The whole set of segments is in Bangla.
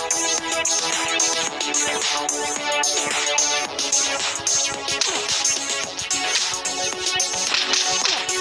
Thank you.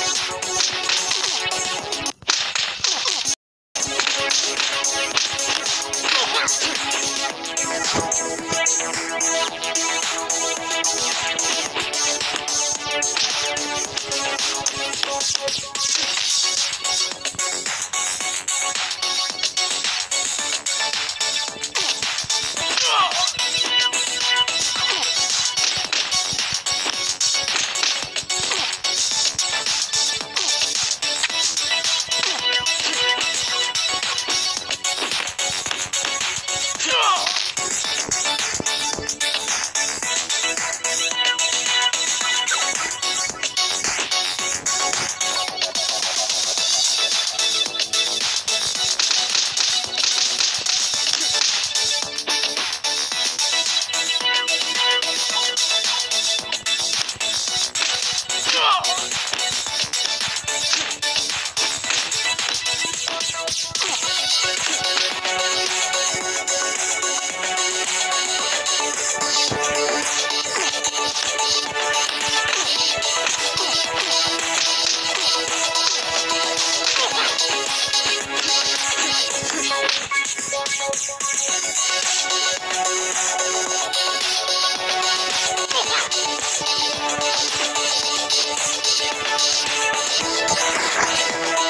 是不是又在怀疑？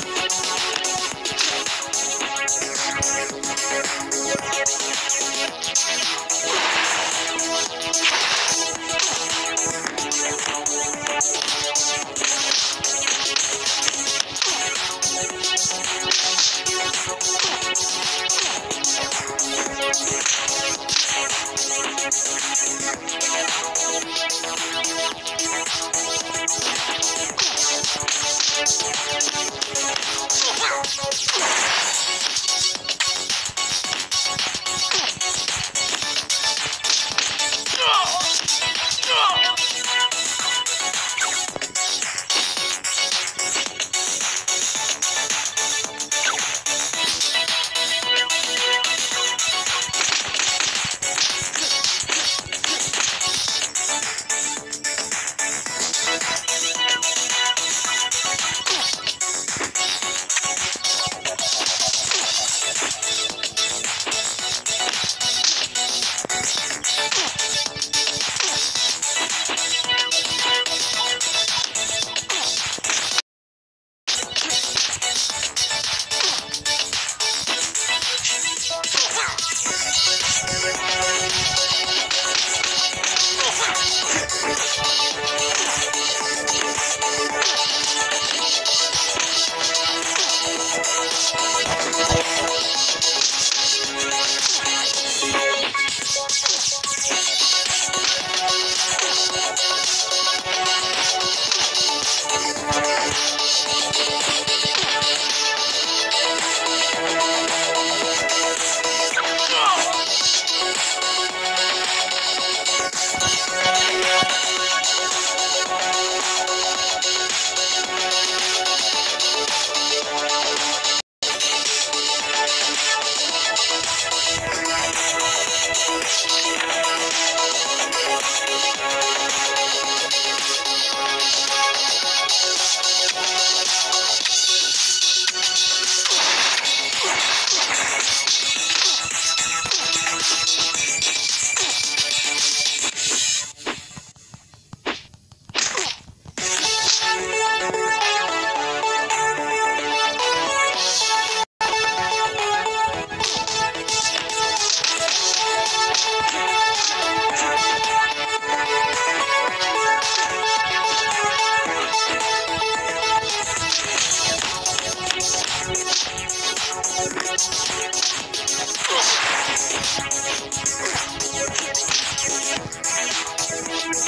Thank you. Shit.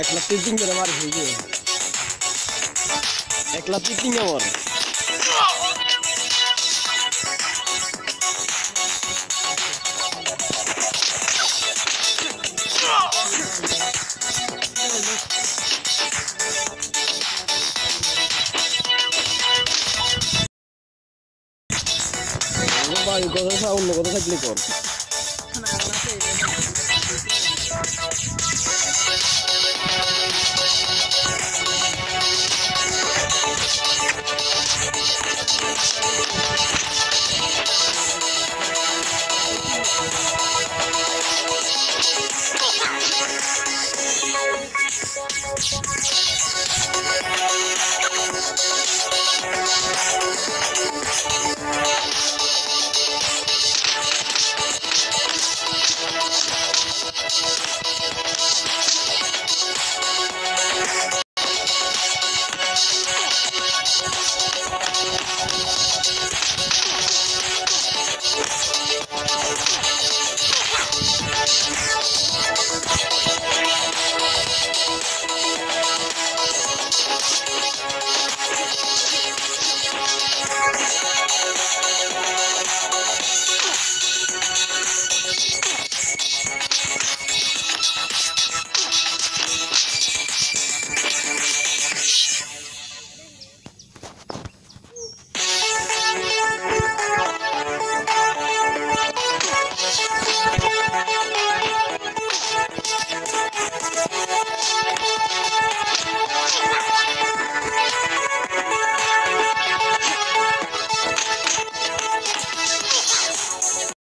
এক লাখ তিন তিন করে মার হয়ে এক লাখ তিন তিন মার অন্য কথা থাকলে কর।